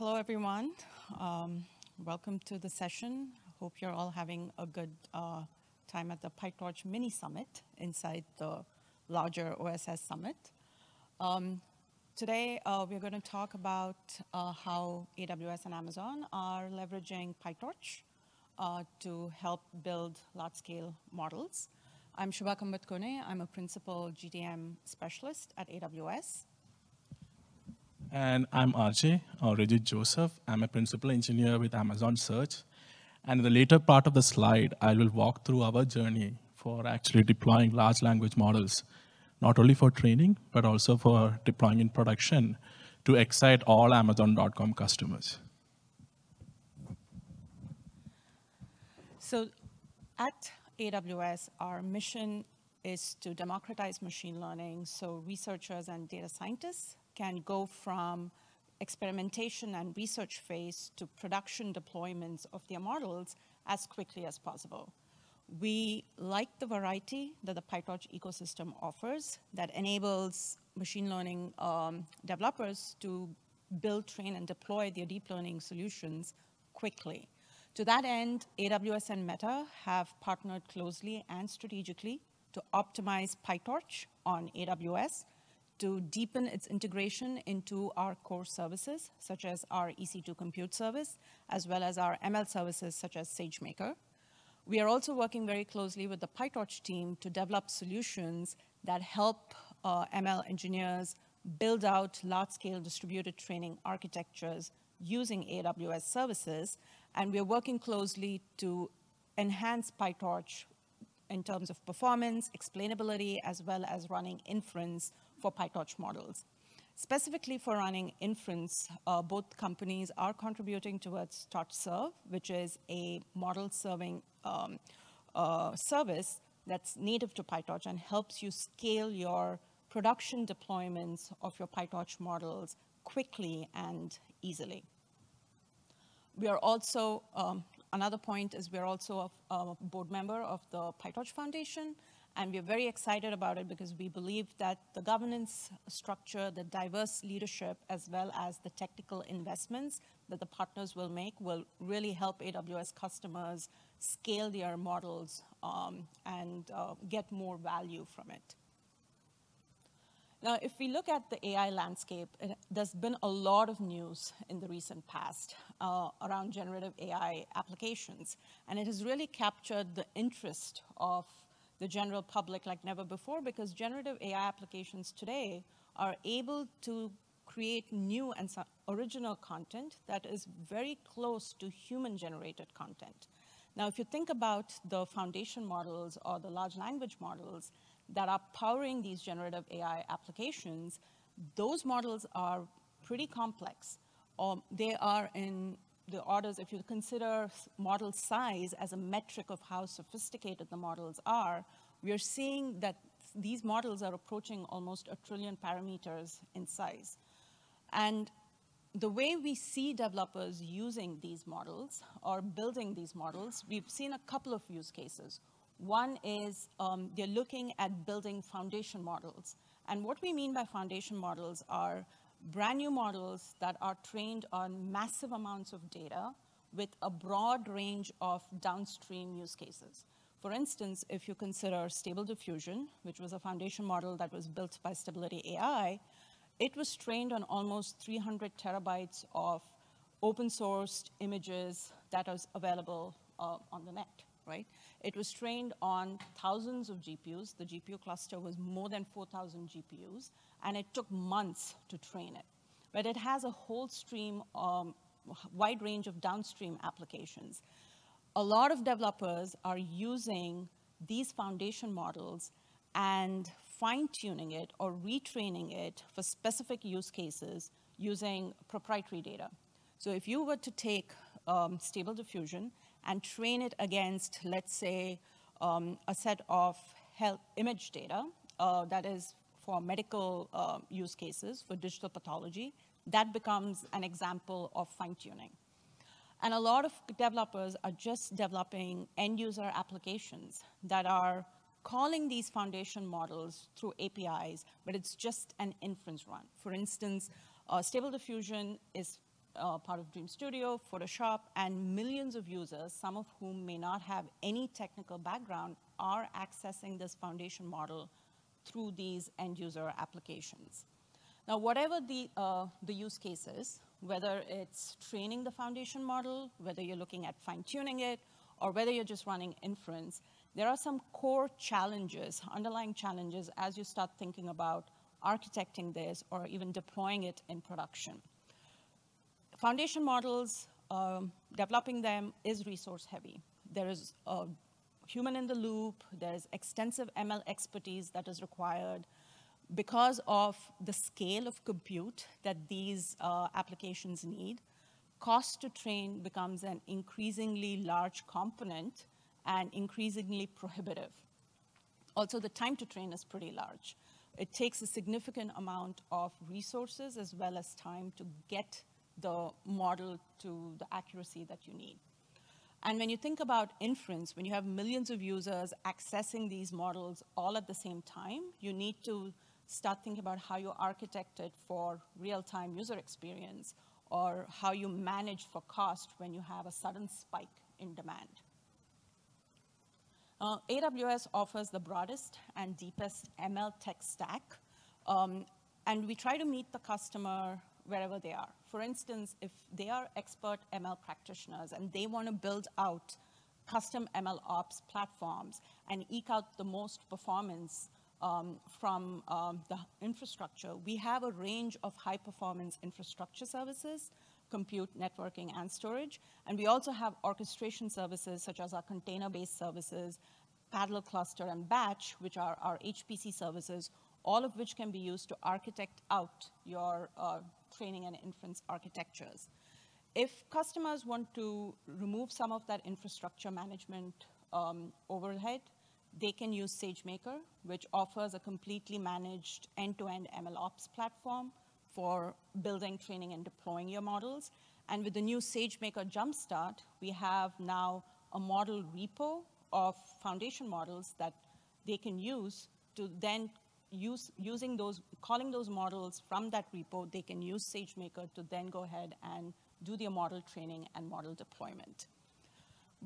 Hello, everyone. Um, welcome to the session. Hope you're all having a good uh, time at the PyTorch Mini Summit inside the larger OSS Summit. Um, today, uh, we're going to talk about uh, how AWS and Amazon are leveraging PyTorch uh, to help build large-scale models. I'm Shubha Kambatkone. I'm a principal GDM specialist at AWS. And I'm RJ, or Regis Joseph. I'm a principal engineer with Amazon Search. And in the later part of the slide, I will walk through our journey for actually deploying large language models, not only for training, but also for deploying in production to excite all Amazon.com customers. So at AWS, our mission is to democratize machine learning so researchers and data scientists can go from experimentation and research phase to production deployments of their models as quickly as possible. We like the variety that the PyTorch ecosystem offers that enables machine learning um, developers to build, train, and deploy their deep learning solutions quickly. To that end, AWS and Meta have partnered closely and strategically to optimize PyTorch on AWS to deepen its integration into our core services, such as our EC2 compute service, as well as our ML services, such as SageMaker. We are also working very closely with the PyTorch team to develop solutions that help uh, ML engineers build out large-scale distributed training architectures using AWS services, and we're working closely to enhance PyTorch in terms of performance, explainability, as well as running inference for PyTorch models. Specifically for running inference, uh, both companies are contributing towards TorchServe, which is a model serving um, uh, service that's native to PyTorch and helps you scale your production deployments of your PyTorch models quickly and easily. We are also, um, another point is we're also a, a board member of the PyTorch Foundation, and we're very excited about it because we believe that the governance structure, the diverse leadership, as well as the technical investments that the partners will make will really help AWS customers scale their models um, and uh, get more value from it. Now, if we look at the AI landscape, it, there's been a lot of news in the recent past uh, around generative AI applications, and it has really captured the interest of the general public like never before because generative AI applications today are able to create new and original content that is very close to human-generated content. Now, if you think about the foundation models or the large language models that are powering these generative AI applications, those models are pretty complex. Um, they are in the orders, if you consider model size as a metric of how sophisticated the models are, we are seeing that these models are approaching almost a trillion parameters in size. And the way we see developers using these models or building these models, we've seen a couple of use cases. One is um, they're looking at building foundation models. And what we mean by foundation models are brand new models that are trained on massive amounts of data with a broad range of downstream use cases. For instance, if you consider Stable Diffusion, which was a foundation model that was built by Stability AI, it was trained on almost 300 terabytes of open sourced images that was available uh, on the net, right? It was trained on thousands of GPUs. The GPU cluster was more than 4,000 GPUs, and it took months to train it. But it has a whole stream, um, wide range of downstream applications a lot of developers are using these foundation models and fine-tuning it or retraining it for specific use cases using proprietary data. So if you were to take um, Stable Diffusion and train it against, let's say, um, a set of health image data uh, that is for medical uh, use cases, for digital pathology, that becomes an example of fine-tuning. And a lot of developers are just developing end user applications that are calling these foundation models through APIs, but it's just an inference run. For instance, uh, Stable Diffusion is uh, part of Dream Studio, Photoshop, and millions of users, some of whom may not have any technical background, are accessing this foundation model through these end user applications. Now, whatever the, uh, the use case is, whether it's training the foundation model, whether you're looking at fine tuning it, or whether you're just running inference, there are some core challenges, underlying challenges, as you start thinking about architecting this or even deploying it in production. Foundation models, um, developing them is resource heavy. There is a human in the loop, there's extensive ML expertise that is required because of the scale of compute that these uh, applications need. Cost to train becomes an increasingly large component and increasingly prohibitive. Also, the time to train is pretty large. It takes a significant amount of resources as well as time to get the model to the accuracy that you need. And when you think about inference, when you have millions of users accessing these models all at the same time, you need to start thinking about how you architect it for real-time user experience or how you manage for cost when you have a sudden spike in demand. Uh, AWS offers the broadest and deepest ML tech stack, um, and we try to meet the customer wherever they are. For instance, if they are expert ML practitioners and they want to build out custom ML ops platforms and eke out the most performance um, from um, the infrastructure, we have a range of high performance infrastructure services compute, networking, and storage. And we also have orchestration services such as our container-based services, parallel cluster, and batch, which are our HPC services, all of which can be used to architect out your uh, training and inference architectures. If customers want to remove some of that infrastructure management um, overhead, they can use SageMaker, which offers a completely managed end-to-end -end MLOps platform for building, training, and deploying your models. And with the new SageMaker Jumpstart, we have now a model repo of foundation models that they can use to then use, using those, calling those models from that repo, they can use SageMaker to then go ahead and do their model training and model deployment.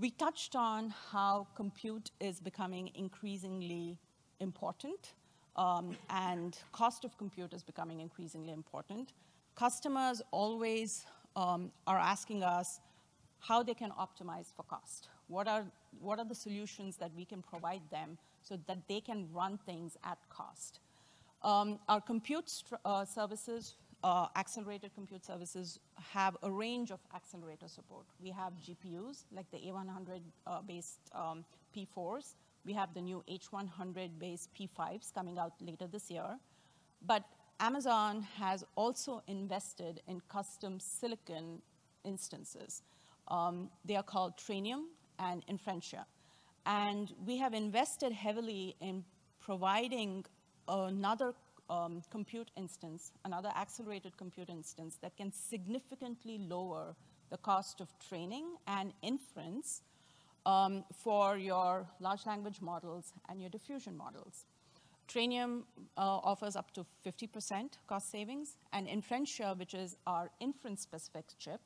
We touched on how compute is becoming increasingly important um, and cost of compute is becoming increasingly important. Customers always um, are asking us how they can optimize for cost. What are, what are the solutions that we can provide them so that they can run things at cost? Um, our compute uh, services, uh, accelerated compute services, have a range of accelerator support. We have GPUs, like the A100-based uh, um, P4s, we have the new H100-based P5s coming out later this year. But Amazon has also invested in custom silicon instances. Um, they are called Trainium and Inferentia. And we have invested heavily in providing another um, compute instance, another accelerated compute instance that can significantly lower the cost of training and inference um, for your large language models and your diffusion models. Trainium uh, offers up to 50% cost savings, and Inferentia, which is our inference-specific chip,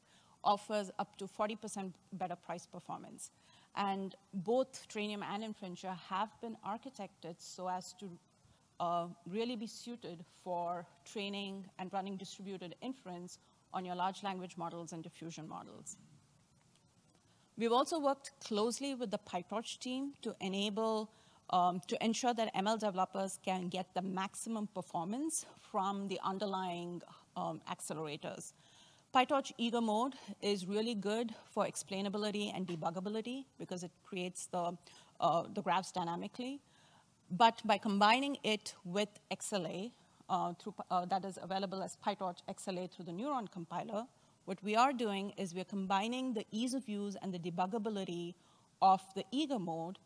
offers up to 40% better price performance. And both Trainium and Inferentia have been architected so as to uh, really be suited for training and running distributed inference on your large language models and diffusion models. We've also worked closely with the PyTorch team to enable, um, to ensure that ML developers can get the maximum performance from the underlying um, accelerators. PyTorch Eager Mode is really good for explainability and debuggability because it creates the, uh, the graphs dynamically. But by combining it with XLA, uh, through, uh, that is available as PyTorch XLA through the Neuron compiler, what we are doing is we're combining the ease of use and the debuggability of the eager mode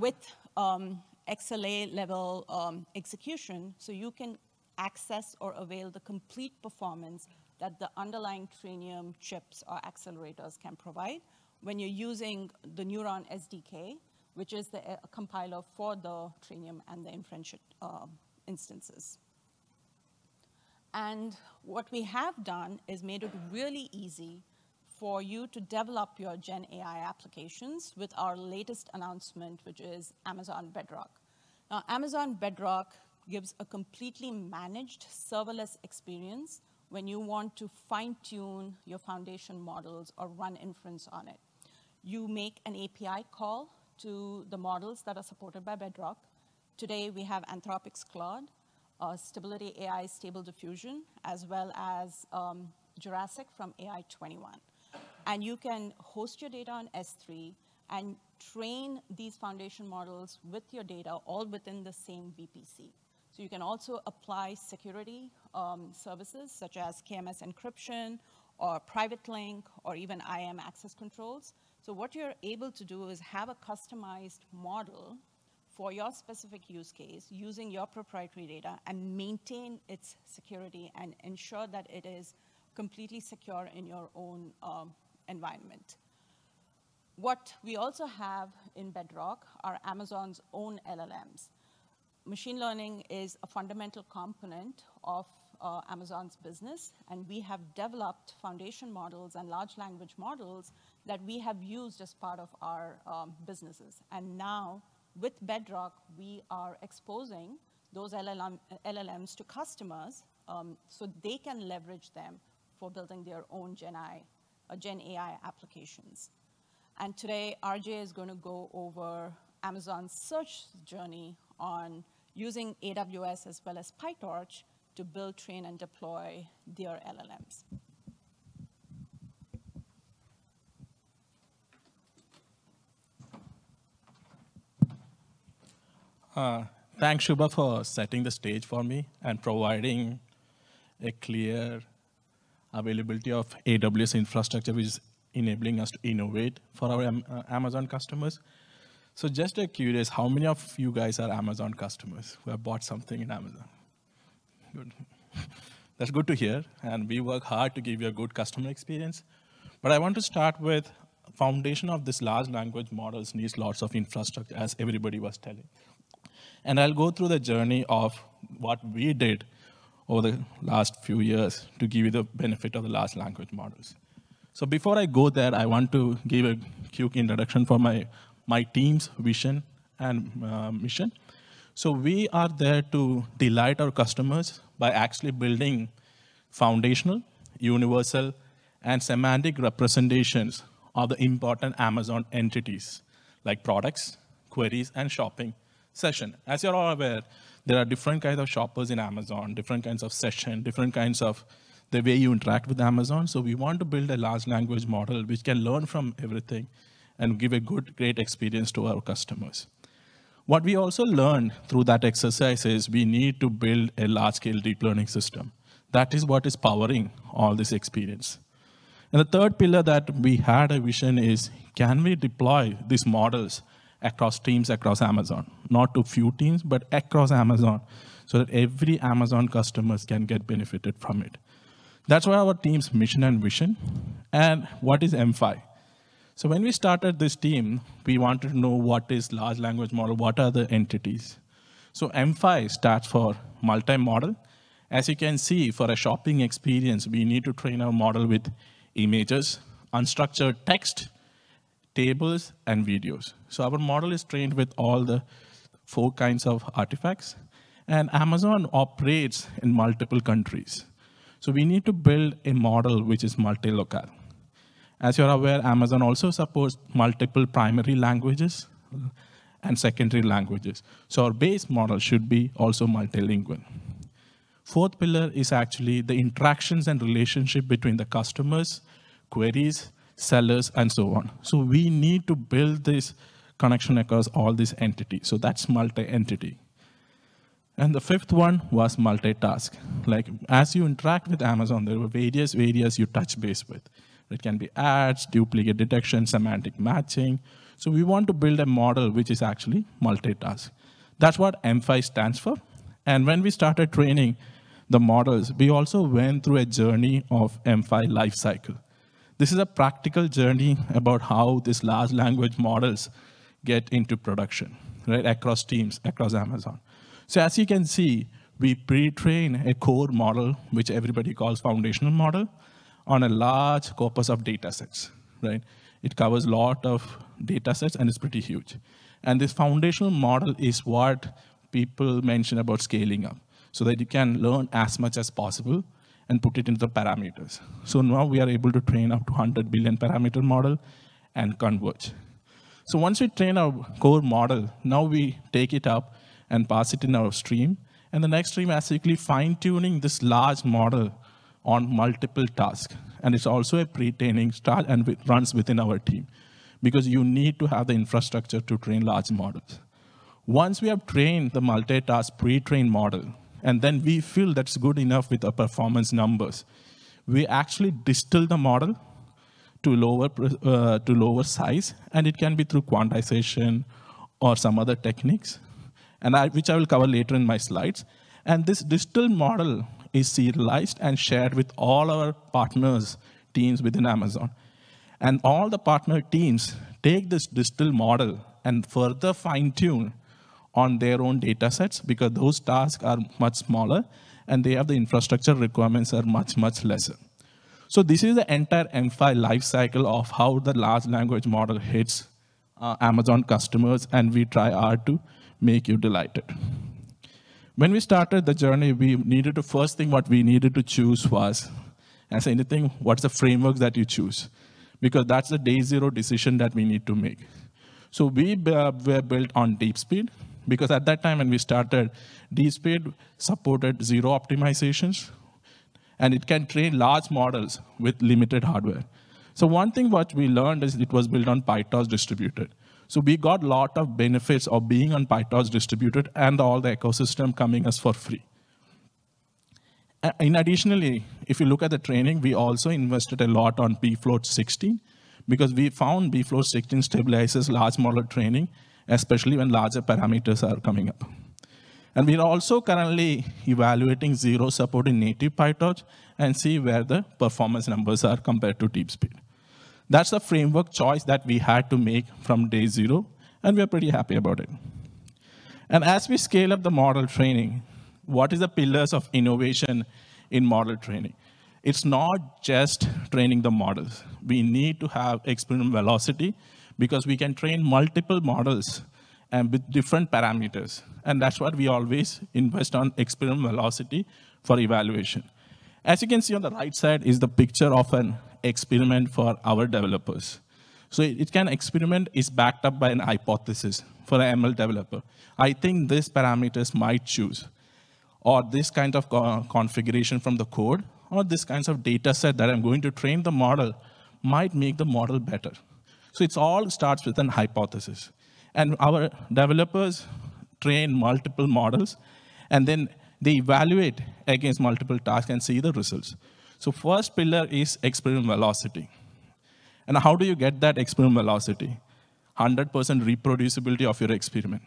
with um, XLA level um, execution so you can access or avail the complete performance that the underlying Trainium chips or accelerators can provide when you're using the Neuron SDK, which is the uh, compiler for the Trainium and the Inferentia uh, instances. And what we have done is made it really easy for you to develop your Gen AI applications with our latest announcement, which is Amazon Bedrock. Now, Amazon Bedrock gives a completely managed serverless experience when you want to fine tune your foundation models or run inference on it. You make an API call to the models that are supported by Bedrock. Today, we have Anthropic's Claude, uh, Stability AI Stable Diffusion, as well as um, Jurassic from AI21. And you can host your data on S3 and train these foundation models with your data all within the same VPC. So you can also apply security um, services such as KMS encryption or private link or even IAM access controls. So what you're able to do is have a customized model for your specific use case using your proprietary data and maintain its security and ensure that it is completely secure in your own um, environment. What we also have in Bedrock are Amazon's own LLMs. Machine learning is a fundamental component of uh, Amazon's business, and we have developed foundation models and large language models that we have used as part of our um, businesses. And now, with Bedrock, we are exposing those LLM, LLMs to customers um, so they can leverage them for building their own Gen, I, uh, Gen AI applications. And today, RJ is going to go over Amazon's search journey on using AWS as well as PyTorch to build, train, and deploy their LLMs. Uh, thanks, Shubha, for setting the stage for me and providing a clear availability of AWS infrastructure, which is enabling us to innovate for our uh, Amazon customers. So just uh, curious, how many of you guys are Amazon customers who have bought something in Amazon? Good. That's good to hear, and we work hard to give you a good customer experience. But I want to start with foundation of this large language models needs lots of infrastructure, as everybody was telling. And I'll go through the journey of what we did over the last few years to give you the benefit of the large language models. So before I go there, I want to give a quick introduction for my, my team's vision and uh, mission. So we are there to delight our customers by actually building foundational, universal, and semantic representations of the important Amazon entities, like products, queries, and shopping session. As you're all aware, there are different kinds of shoppers in Amazon, different kinds of session, different kinds of the way you interact with Amazon. So we want to build a large language model which can learn from everything and give a good, great experience to our customers. What we also learned through that exercise is we need to build a large-scale deep learning system. That is what is powering all this experience. And the third pillar that we had a vision is, can we deploy these models across teams across Amazon? Not to few teams, but across Amazon, so that every Amazon customers can get benefited from it. That's why our team's mission and vision. And what is M5? So when we started this team, we wanted to know what is large language model, what are the entities. So M5 stands for multimodal. As you can see, for a shopping experience, we need to train our model with images, unstructured text, tables, and videos. So our model is trained with all the four kinds of artifacts. And Amazon operates in multiple countries. So we need to build a model which is multi-locale. As you're aware, Amazon also supports multiple primary languages and secondary languages. So our base model should be also multilingual. Fourth pillar is actually the interactions and relationship between the customers, queries, sellers, and so on. So we need to build this connection across all these entities. So that's multi-entity. And the fifth one was multitask. Like as you interact with Amazon, there were various areas you touch base with. It can be ads, duplicate detection, semantic matching. So we want to build a model which is actually multitask. That's what M5 stands for. And when we started training the models, we also went through a journey of M5 lifecycle. This is a practical journey about how these large language models get into production, right, across teams, across Amazon. So as you can see, we pre-train a core model, which everybody calls foundational model, on a large corpus of data sets, right? It covers a lot of data sets and it's pretty huge. And this foundational model is what people mention about scaling up, so that you can learn as much as possible and put it into the parameters. So now we are able to train up to 100 billion parameter model and converge. So once we train our core model, now we take it up and pass it in our stream. And the next stream is basically fine-tuning this large model on multiple tasks. And it's also a pre-training start and it runs within our team because you need to have the infrastructure to train large models. Once we have trained the multitask pre-trained model, and then we feel that's good enough with our performance numbers, we actually distill the model to lower, uh, to lower size, and it can be through quantization or some other techniques, and I, which I will cover later in my slides. And this distilled model is serialized and shared with all our partners, teams within Amazon. And all the partner teams take this distilled model and further fine tune on their own data sets because those tasks are much smaller and they have the infrastructure requirements are much, much lesser. So this is the entire M5 life cycle of how the large language model hits uh, Amazon customers and we try hard to make you delighted. When we started the journey, we needed to, first thing what we needed to choose was, as anything, what's the framework that you choose? Because that's the day ZeRO decision that we need to make. So we uh, were built on DeepSpeed, because at that time when we started, DeepSpeed supported zero optimizations, and it can train large models with limited hardware. So one thing what we learned is it was built on PyTorch distributed. So we got a lot of benefits of being on PyTorch distributed and all the ecosystem coming us for free. In additionally, if you look at the training, we also invested a lot on bfloat 16 because we found bfloat 16 stabilizes large model training, especially when larger parameters are coming up. And we're also currently evaluating ZeRO support in native PyTorch and see where the performance numbers are compared to DeepSpeed. That's the framework choice that we had to make from day zero, and we're pretty happy about it. And as we scale up the model training, what is the pillars of innovation in model training? It's not just training the models. We need to have experiment velocity because we can train multiple models and with different parameters. And that's what we always invest on experiment velocity for evaluation. As you can see on the right side is the picture of an experiment for our developers. So it can experiment is backed up by an hypothesis for an ML developer. I think these parameters might choose, or this kind of configuration from the code, or this kinds of data set that I'm going to train the model might make the model better. So it all starts with an hypothesis. And our developers train multiple models, and then they evaluate against multiple tasks and see the results. So first pillar is experiment velocity. And how do you get that experiment velocity? 100% reproducibility of your experiment.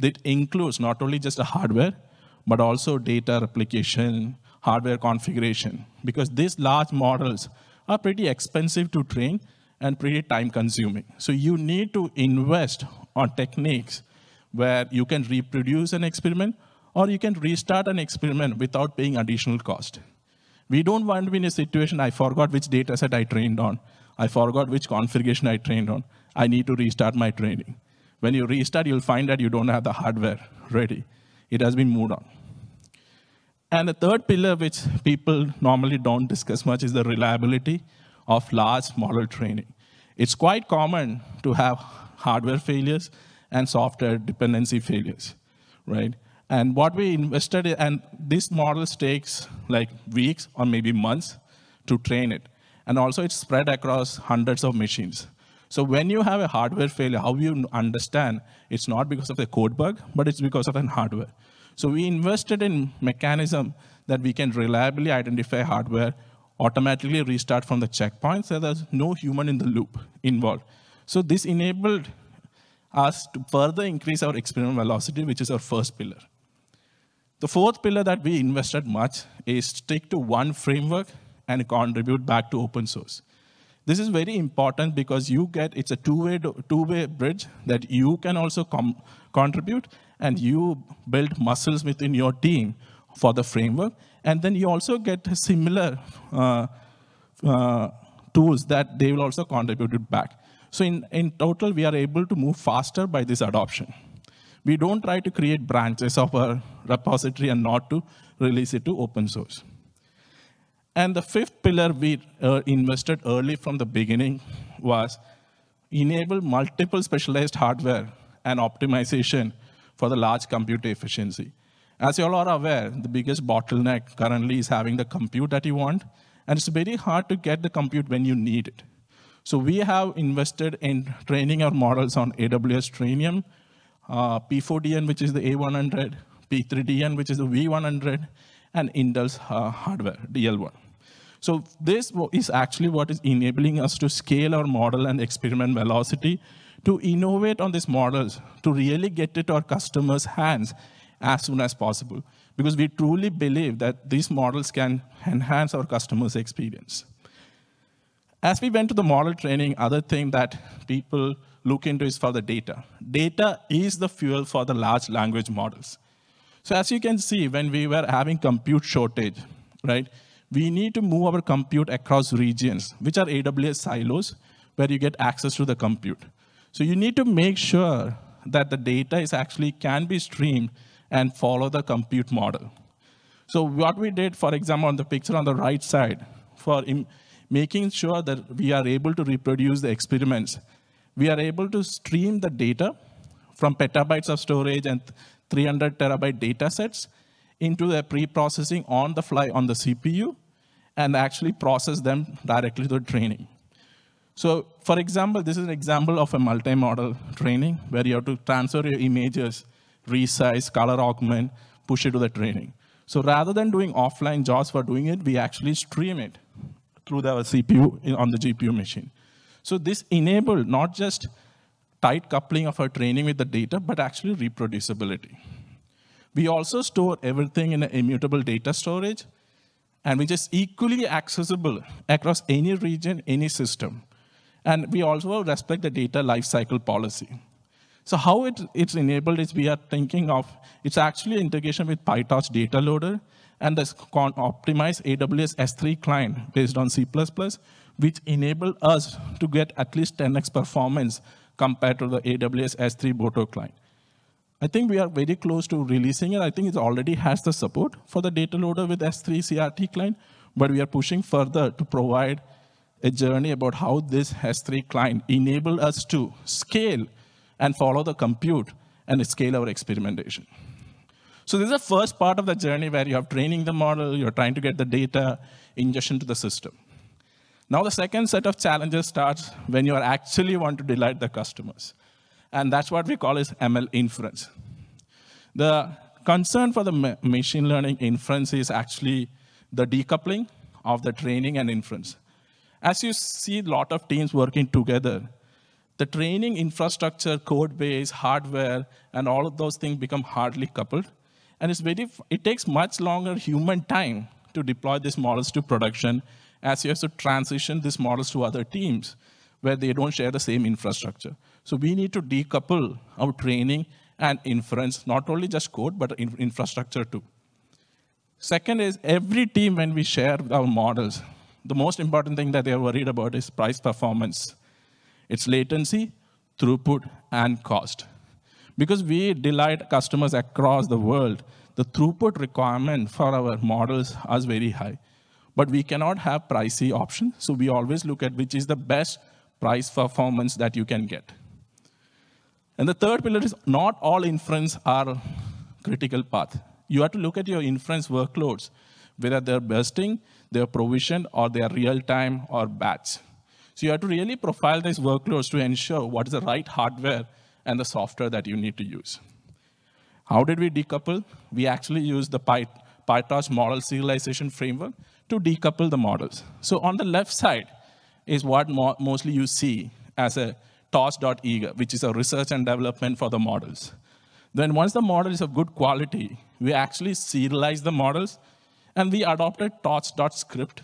That includes not only just the hardware, but also data replication, hardware configuration, because these large models are pretty expensive to train and pretty time consuming. So you need to invest on techniques where you can reproduce an experiment or you can restart an experiment without paying additional cost. We don't want to be in a situation, I forgot which data set I trained on. I forgot which configuration I trained on. I need to restart my training. When you restart, you'll find that you don't have the hardware ready. It has been moved on. And the third pillar, which people normally don't discuss much, is the reliability of large model training. It's quite common to have hardware failures and software dependency failures, right? And what we invested in, and this model takes like weeks or maybe months to train it. And also it's spread across hundreds of machines. So when you have a hardware failure, how you understand it's not because of the code bug, but it's because of an hardware. So we invested in mechanism that we can reliably identify hardware, automatically restart from the checkpoint, so there's no human in the loop involved. So this enabled us to further increase our experiment velocity, which is our first pillar. The fourth pillar that we invested much is stick to one framework and contribute back to open source. This is very important because you get, it's a two-way two-way bridge that you can also contribute and you build muscles within your team for the framework. And then you also get similar uh, uh, tools that they will also contribute back. So in, in total, we are able to move faster by this adoption. We don't try to create branches of our repository and not to release it to open source. And the fifth pillar we uh, invested early from the beginning was enable multiple specialized hardware and optimization for the large compute efficiency. As you all are aware, the biggest bottleneck currently is having the compute that you want, and it's very hard to get the compute when you need it. So we have invested in training our models on AWS Trainium, uh, P4DN, which is the A100, P3DN, which is the V100, and Intel's uh, hardware, DL1. So this is actually what is enabling us to scale our model and experiment velocity to innovate on these models, to really get it to our customers' hands as soon as possible. Because we truly believe that these models can enhance our customers' experience. As we went to the model training, other thing that people look into is for the data. Data is the fuel for the large language models. So as you can see, when we were having compute shortage, right, we need to move our compute across regions, which are AWS silos, where you get access to the compute. So you need to make sure that the data is actually can be streamed and follow the compute model. So what we did, for example, on the picture on the right side, for making sure that we are able to reproduce the experiments, we are able to stream the data from petabytes of storage and 300 terabyte data sets into the pre-processing on the fly on the CPU and actually process them directly to the training. So for example, this is an example of a multimodal training where you have to transfer your images, resize, color augment, push it to the training. So rather than doing offline jobs for doing it, we actually stream it through the CPU on the GPU machine. So this enabled not just tight coupling of our training with the data, but actually reproducibility. We also store everything in an immutable data storage, and which is equally accessible across any region, any system. And we also respect the data lifecycle policy. So how it, it's enabled is we are thinking of, it's actually integration with PyTorch data loader and this optimized AWS S3 client based on C++, which enable us to get at least 10x performance compared to the AWS S3 Boto client. I think we are very close to releasing it. I think it already has the support for the data loader with S3 CRT client, but we are pushing further to provide a journey about how this S3 client enable us to scale and follow the compute and scale our experimentation. So this is the first part of the journey where you have training the model, you're trying to get the data ingestion to the system. Now the second set of challenges starts when you actually want to delight the customers. And that's what we call is ML inference. The concern for the ma machine learning inference is actually the decoupling of the training and inference. As you see a lot of teams working together, the training infrastructure, code base, hardware, and all of those things become hardly coupled. And it's very, it takes much longer human time to deploy these models to production as you have to transition these models to other teams where they don't share the same infrastructure. So we need to decouple our training and inference, not only just code, but infrastructure too. Second is every team, when we share our models, the most important thing that they are worried about is price performance. It's latency, throughput, and cost. Because we delight customers across the world, the throughput requirement for our models is very high. But we cannot have pricey options, so we always look at which is the best price performance that you can get. And the third pillar is not all inference are critical path. You have to look at your inference workloads, whether they're bursting, they're provisioned, or they are real-time or batch. So you have to really profile these workloads to ensure what is the right hardware and the software that you need to use. How did we decouple? We actually used the Py, PyTorch model serialization framework to decouple the models. So on the left side is what mo mostly you see as a torch.eager, which is a research and development for the models. Then once the model is of good quality, we actually serialize the models, and we adopted torch.script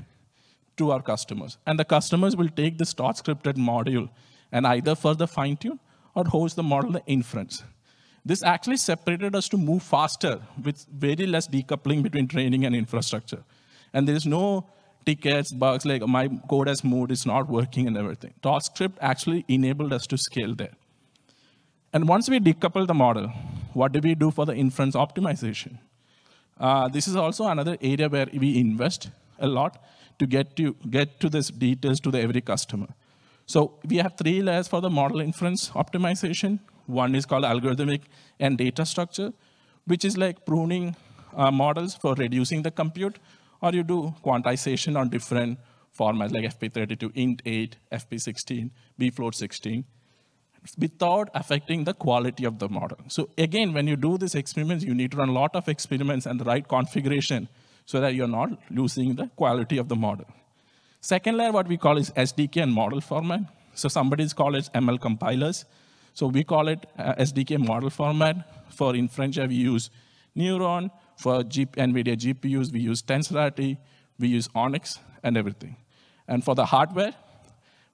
to our customers. And the customers will take this torch scripted module and either further fine-tune or host the model the inference. This actually separated us to move faster with very less decoupling between training and infrastructure. And there is no tickets, bugs, like my code has moved, it's not working and everything. TorchScript actually enabled us to scale there. And once we decouple the model, what do we do for the inference optimization? Uh, this is also another area where we invest a lot to get to, get to this details to the every customer. So we have three layers for the model inference optimization. One is called algorithmic and data structure, which is like pruning uh, models for reducing the compute, or you do quantization on different formats like FP32, int8, FP16, bfloat16, without affecting the quality of the model. So again, when you do these experiments, you need to run a lot of experiments and the right configuration so that you're not losing the quality of the model. Second layer, what we call is SDK and model format. So somebody's called it ML compilers. So we call it uh, SDK model format. For inference, we use Neuron. For G NVIDIA GPUs, we use TensorRT, we use ONNX, and everything. And for the hardware,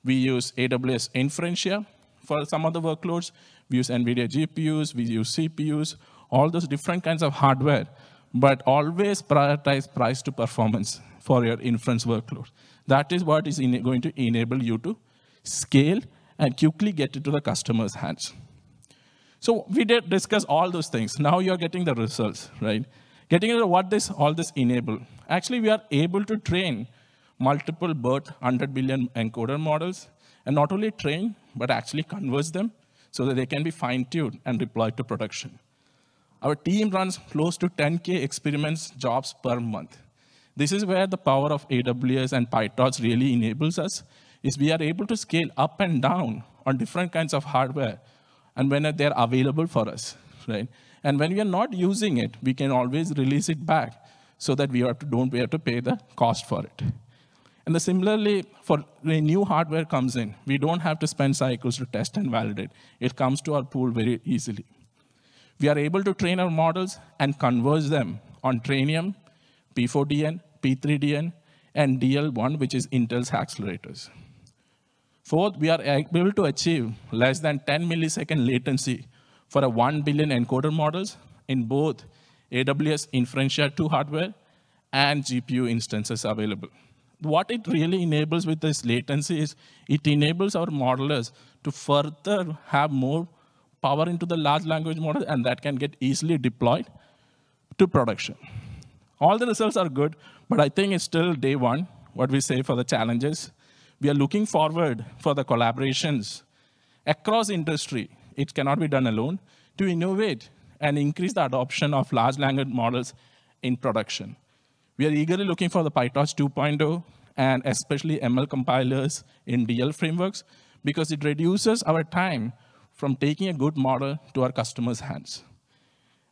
we use AWS Inferentia. For some of the workloads, we use NVIDIA GPUs, we use CPUs, all those different kinds of hardware, but always prioritize price to performance for your inference workload. That is what is going to enable you to scale and quickly get it to the customer's hands. So we did discuss all those things. Now you're getting the results, right? Getting into what this all this enable. Actually, we are able to train multiple BERT 100 billion encoder models, and not only train, but actually converge them so that they can be fine-tuned and deployed to production. Our team runs close to 10K experiments jobs per month. This is where the power of AWS and PyTorch really enables us, is we are able to scale up and down on different kinds of hardware and when they're available for us, right? And when we are not using it, we can always release it back so that we to, don't have to pay the cost for it. And the similarly, for when new hardware comes in, we don't have to spend cycles to test and validate. It comes to our pool very easily. We are able to train our models and converge them on Trainium, P4DN, P3DN, and DL1, which is Intel's accelerators. Fourth, we are able to achieve less than 10 millisecond latency for a 1 billion encoder models in both AWS Inferentia 2 hardware and GPU instances available. What it really enables with this latency is it enables our modelers to further have more power into the large language model, and that can get easily deployed to production. All the results are good, but I think it's still day one, what we say for the challenges. We are looking forward for the collaborations across industry. It cannot be done alone to innovate and increase the adoption of large language models in production. We are eagerly looking for the PyTorch 2.0 and especially ML compilers in DL frameworks because it reduces our time from taking a good model to our customers' hands.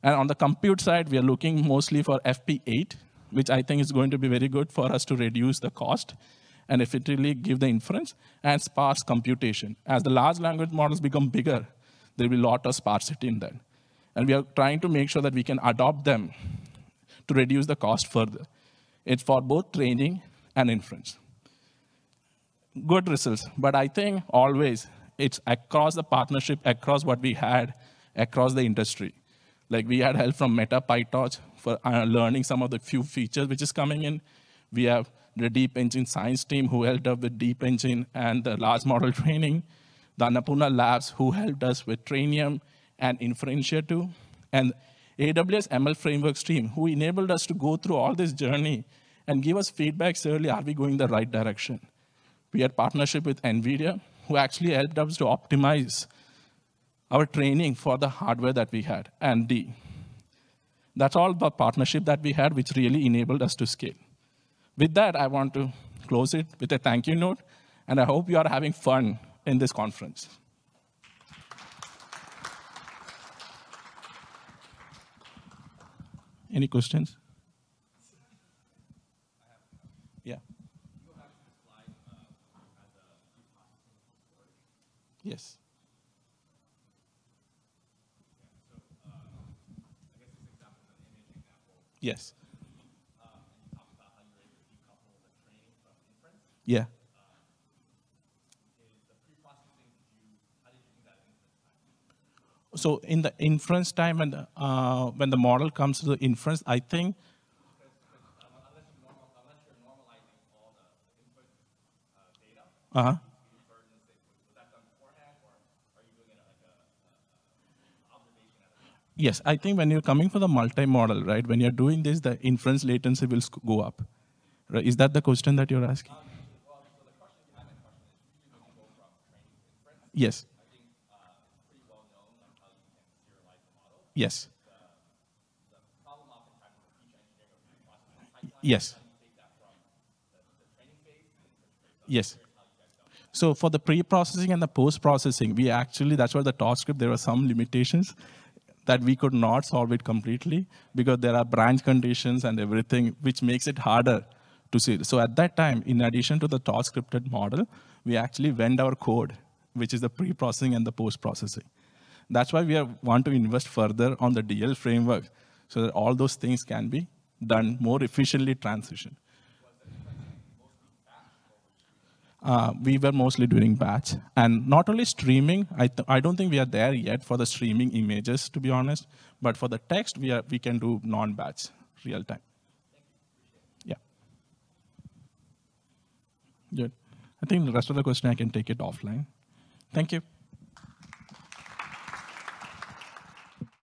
And on the compute side, we are looking mostly for FP8, which I think is going to be very good for us to reduce the cost and effectively give the inference and sparse computation. As the large language models become bigger, there will be a lot of sparsity in that. And we are trying to make sure that we can adopt them to reduce the cost further. It's for both training and inference. Good results, but I think always it's across the partnership, across what we had, across the industry. Like we had help from Meta PyTorch for uh, learning some of the few features which is coming in. We have the Deep Engine science team who helped us with Deep Engine and the large model training, the Annapurna Labs who helped us with Trainium and Inferentia too, and AWS ML Frameworks team who enabled us to go through all this journey and give us feedback early, are we going the right direction? We had partnership with NVIDIA who actually helped us to optimize our training for the hardware that we had, and D. That's all the partnership that we had, which really enabled us to scale. With that, I want to close it with a thank you note, and I hope you are having fun in this conference. Any questions? Yeah. Yes. Yes. Yeah. So So in the inference time, when the, uh, when the model comes to the inference, I think Uh-huh. Yes, I think when you're coming for the multi-model, right, when you're doing this, the inference latency will go up. Right? Is that the question that you're asking? Yes. Yes. Yes. Yes. So for the pre-processing and the post-processing, we actually, that's why the TorchScript, there were some limitations that we could not solve it completely because there are branch conditions and everything, which makes it harder to see. So at that time, in addition to the torch scripted model, we actually went our code, which is the pre-processing and the post-processing. That's why we are, want to invest further on the DL framework so that all those things can be done more efficiently transition. Uh, we were mostly doing batch. And not only streaming, I, I don't think we are there yet for the streaming images, to be honest, but for the text, we, are, we can do non-batch, real time. Yeah. Good. I think the rest of the question, I can take it offline. Thank you.